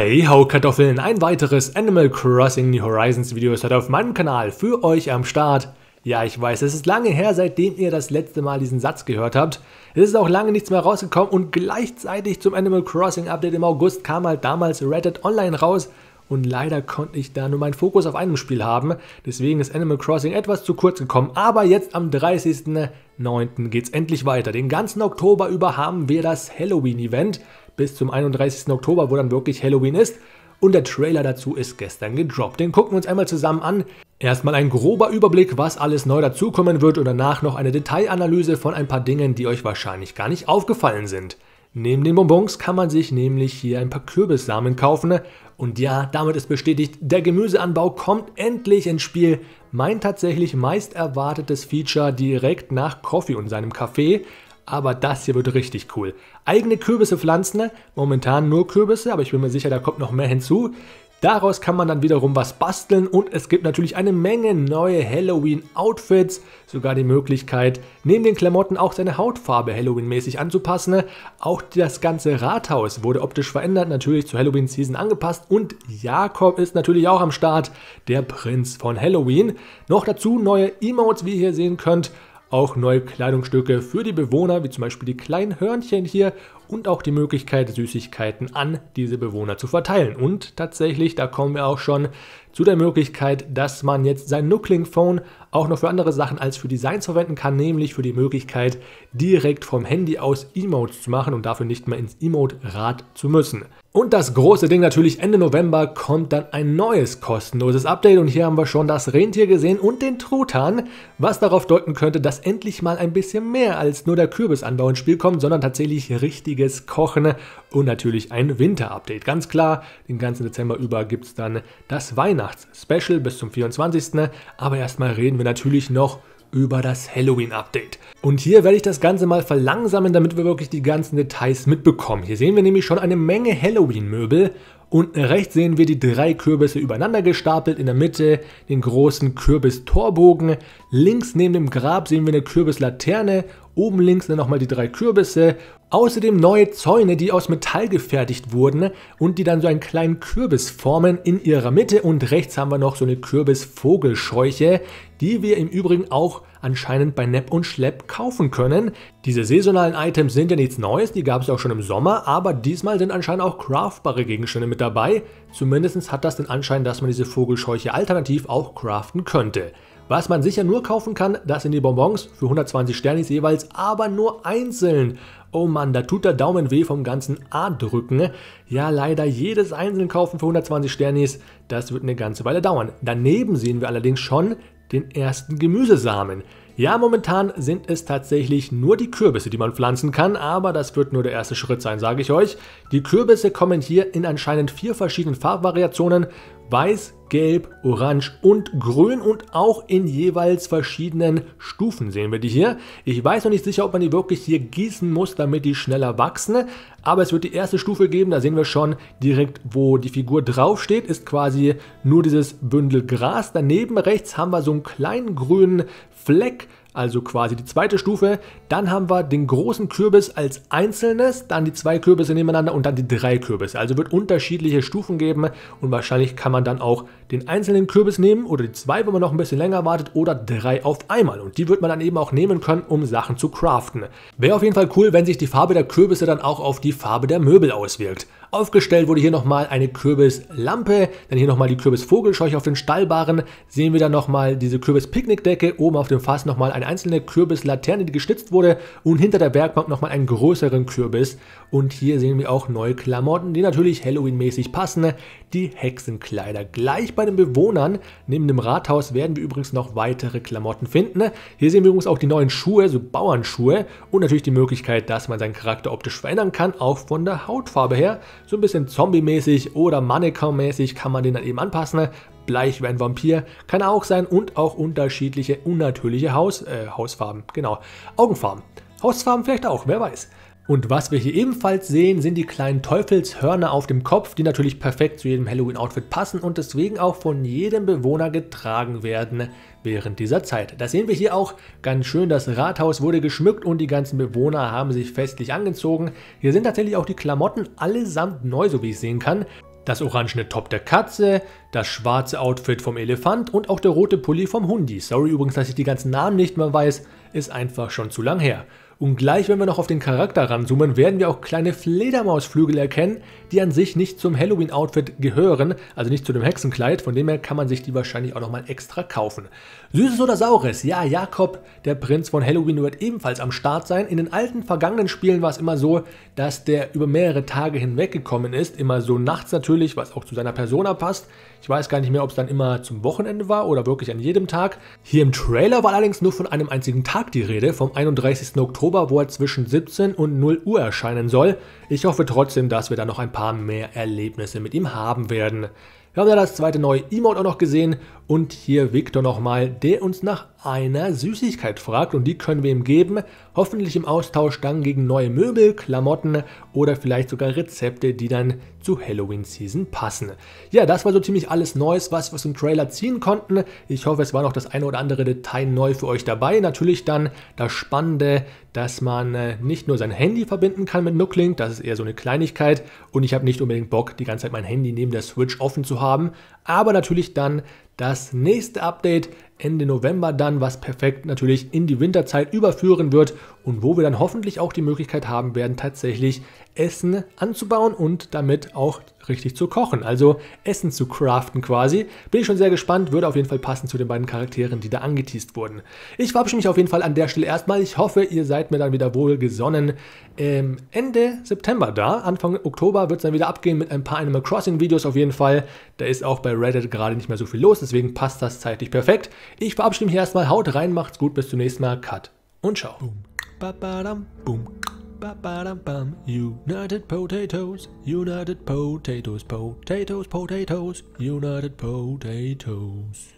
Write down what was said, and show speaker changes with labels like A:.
A: Hey ho Kartoffeln, ein weiteres Animal Crossing New Horizons Video ist heute auf meinem Kanal für euch am Start. Ja, ich weiß, es ist lange her, seitdem ihr das letzte Mal diesen Satz gehört habt. Es ist auch lange nichts mehr rausgekommen und gleichzeitig zum Animal Crossing Update im August kam halt damals Reddit Online raus und leider konnte ich da nur meinen Fokus auf einem Spiel haben. Deswegen ist Animal Crossing etwas zu kurz gekommen. Aber jetzt am 30.09. geht es endlich weiter. Den ganzen Oktober über haben wir das Halloween-Event bis zum 31. Oktober, wo dann wirklich Halloween ist. Und der Trailer dazu ist gestern gedroppt. Den gucken wir uns einmal zusammen an. Erstmal ein grober Überblick, was alles neu dazukommen wird und danach noch eine Detailanalyse von ein paar Dingen, die euch wahrscheinlich gar nicht aufgefallen sind. Neben den Bonbons kann man sich nämlich hier ein paar Kürbissamen kaufen. Und ja, damit ist bestätigt, der Gemüseanbau kommt endlich ins Spiel. Mein tatsächlich meist erwartetes Feature direkt nach Coffee und seinem Kaffee. Aber das hier wird richtig cool. Eigene Kürbisse pflanzen, momentan nur Kürbisse, aber ich bin mir sicher, da kommt noch mehr hinzu. Daraus kann man dann wiederum was basteln und es gibt natürlich eine Menge neue Halloween-Outfits, sogar die Möglichkeit, neben den Klamotten auch seine Hautfarbe Halloween-mäßig anzupassen. Auch das ganze Rathaus wurde optisch verändert, natürlich zur Halloween-Season angepasst und Jakob ist natürlich auch am Start, der Prinz von Halloween. Noch dazu neue Emotes, wie ihr hier sehen könnt auch neue Kleidungsstücke für die Bewohner, wie zum Beispiel die kleinen Hörnchen hier und auch die Möglichkeit, Süßigkeiten an diese Bewohner zu verteilen. Und tatsächlich, da kommen wir auch schon zu der Möglichkeit, dass man jetzt sein Nuckling Phone auch noch für andere Sachen als für Designs verwenden kann, nämlich für die Möglichkeit, direkt vom Handy aus Emotes zu machen und dafür nicht mehr ins Emote-Rad zu müssen. Und das große Ding natürlich, Ende November kommt dann ein neues kostenloses Update und hier haben wir schon das Rentier gesehen und den Truthahn, was darauf deuten könnte, dass endlich mal ein bisschen mehr als nur der Kürbisanbau ins Spiel kommt, sondern tatsächlich richtiges Kochen und natürlich ein Winter-Update. Ganz klar, den ganzen Dezember über gibt es dann das Weihnachts-Special bis zum 24. Aber erstmal reden wir natürlich noch über das Halloween-Update. Und hier werde ich das Ganze mal verlangsamen, damit wir wirklich die ganzen Details mitbekommen. Hier sehen wir nämlich schon eine Menge Halloween-Möbel. Unten rechts sehen wir die drei Kürbisse übereinander gestapelt, in der Mitte den großen Kürbis-Torbogen. Links neben dem Grab sehen wir eine Kürbislaterne, oben links dann nochmal die drei Kürbisse. Außerdem neue Zäune, die aus Metall gefertigt wurden und die dann so einen kleinen Kürbis formen in ihrer Mitte. Und rechts haben wir noch so eine Kürbisvogelscheuche, die wir im Übrigen auch anscheinend bei Nepp und Schlepp kaufen können. Diese saisonalen Items sind ja nichts Neues, die gab es auch schon im Sommer, aber diesmal sind anscheinend auch craftbare Gegenstände mit dabei. Zumindest hat das den Anschein, dass man diese Vogelscheuche alternativ auch craften könnte. Was man sicher nur kaufen kann, das sind die Bonbons für 120 Sternis jeweils, aber nur einzeln. Oh Mann, da tut der Daumen weh vom ganzen A drücken. Ja, leider jedes einzeln kaufen für 120 Sternis, das wird eine ganze Weile dauern. Daneben sehen wir allerdings schon den ersten Gemüsesamen. Ja, momentan sind es tatsächlich nur die Kürbisse, die man pflanzen kann, aber das wird nur der erste Schritt sein, sage ich euch. Die Kürbisse kommen hier in anscheinend vier verschiedenen Farbvariationen. Weiß, Gelb, Orange und Grün und auch in jeweils verschiedenen Stufen sehen wir die hier. Ich weiß noch nicht sicher, ob man die wirklich hier gießen muss, damit die schneller wachsen, aber es wird die erste Stufe geben, da sehen wir schon direkt, wo die Figur draufsteht, ist quasi nur dieses Bündel Gras. Daneben rechts haben wir so einen kleinen grünen Fleck, also quasi die zweite Stufe. Dann haben wir den großen Kürbis als einzelnes, dann die zwei Kürbisse nebeneinander und dann die drei Kürbisse. Also wird unterschiedliche Stufen geben und wahrscheinlich kann man dann auch den einzelnen Kürbis nehmen oder die zwei, wenn man noch ein bisschen länger wartet oder drei auf einmal. Und die wird man dann eben auch nehmen können, um Sachen zu craften. Wäre auf jeden Fall cool, wenn sich die Farbe der Kürbisse dann auch auf die Farbe der Möbel auswirkt. Aufgestellt wurde hier nochmal eine Kürbislampe, dann hier nochmal die Kürbisvogelscheuche auf den Stallbaren, sehen wir dann nochmal diese Kürbispicknickdecke, oben auf dem Fass nochmal eine einzelne Kürbislaterne, die gestützt wurde und hinter der Werkbank nochmal einen größeren Kürbis. Und hier sehen wir auch neue Klamotten, die natürlich Halloween-mäßig passen, die Hexenkleider. Gleich bei den Bewohnern neben dem Rathaus werden wir übrigens noch weitere Klamotten finden. Hier sehen wir übrigens auch die neuen Schuhe, so Bauernschuhe und natürlich die Möglichkeit, dass man seinen Charakter optisch verändern kann, auch von der Hautfarbe her. So ein bisschen Zombie-mäßig oder Mannequin-mäßig kann man den dann eben anpassen. Bleich wie ein Vampir kann er auch sein und auch unterschiedliche unnatürliche Haus, äh, Hausfarben, genau, Augenfarben. Hausfarben vielleicht auch, wer weiß. Und was wir hier ebenfalls sehen, sind die kleinen Teufelshörner auf dem Kopf, die natürlich perfekt zu jedem Halloween-Outfit passen und deswegen auch von jedem Bewohner getragen werden während dieser Zeit. Das sehen wir hier auch ganz schön. Das Rathaus wurde geschmückt und die ganzen Bewohner haben sich festlich angezogen. Hier sind tatsächlich auch die Klamotten allesamt neu, so wie ich sehen kann. das orangene Top der Katze, das schwarze Outfit vom Elefant und auch der rote Pulli vom Hundi. Sorry übrigens, dass ich die ganzen Namen nicht mehr weiß, ist einfach schon zu lang her. Und gleich, wenn wir noch auf den Charakter ranzoomen, werden wir auch kleine Fledermausflügel erkennen, die an sich nicht zum Halloween-Outfit gehören, also nicht zu dem Hexenkleid, von dem her kann man sich die wahrscheinlich auch nochmal extra kaufen. Süßes oder Saures? Ja, Jakob, der Prinz von Halloween, wird ebenfalls am Start sein. In den alten, vergangenen Spielen war es immer so, dass der über mehrere Tage hinweggekommen ist, immer so nachts natürlich, was auch zu seiner Persona passt. Ich weiß gar nicht mehr, ob es dann immer zum Wochenende war oder wirklich an jedem Tag. Hier im Trailer war allerdings nur von einem einzigen Tag die Rede, vom 31. Oktober, wo er zwischen 17 und 0 Uhr erscheinen soll. Ich hoffe trotzdem, dass wir da noch ein paar mehr Erlebnisse mit ihm haben werden. Wir haben ja das zweite neue Emote auch noch gesehen und hier Victor nochmal, der uns nach einer Süßigkeit fragt und die können wir ihm geben. Hoffentlich im Austausch dann gegen neue Möbel, Klamotten oder vielleicht sogar Rezepte, die dann zu Halloween Season passen. Ja, das war so ziemlich alles Neues, was wir aus dem Trailer ziehen konnten. Ich hoffe, es war noch das eine oder andere Detail neu für euch dabei. Natürlich dann das Spannende, dass man äh, nicht nur sein Handy verbinden kann mit Nooklink, das ist eher so eine Kleinigkeit und ich habe nicht unbedingt Bock, die ganze Zeit mein Handy neben der Switch offen zu haben, aber natürlich dann das nächste Update Ende November dann, was perfekt natürlich in die Winterzeit überführen wird und wo wir dann hoffentlich auch die Möglichkeit haben werden, tatsächlich Essen anzubauen und damit auch richtig zu kochen, also Essen zu craften quasi. Bin ich schon sehr gespannt, würde auf jeden Fall passen zu den beiden Charakteren, die da angeteased wurden. Ich verabschiede mich auf jeden Fall an der Stelle erstmal. Ich hoffe, ihr seid mir dann wieder wohl gesonnen. Ähm, Ende September da, Anfang Oktober wird es dann wieder abgehen mit ein paar Animal Crossing Videos auf jeden Fall. Da ist auch bei Reddit gerade nicht mehr so viel los, deswegen passt das zeitlich perfekt. Ich verabschiede mich erstmal, haut rein, macht's gut, bis zum nächsten Mal, cut und ciao. Boom. Ba -ba boom. Ba -ba -dum -bum. United Potatoes, United Potatoes, Potatoes, Potatoes, United Potatoes.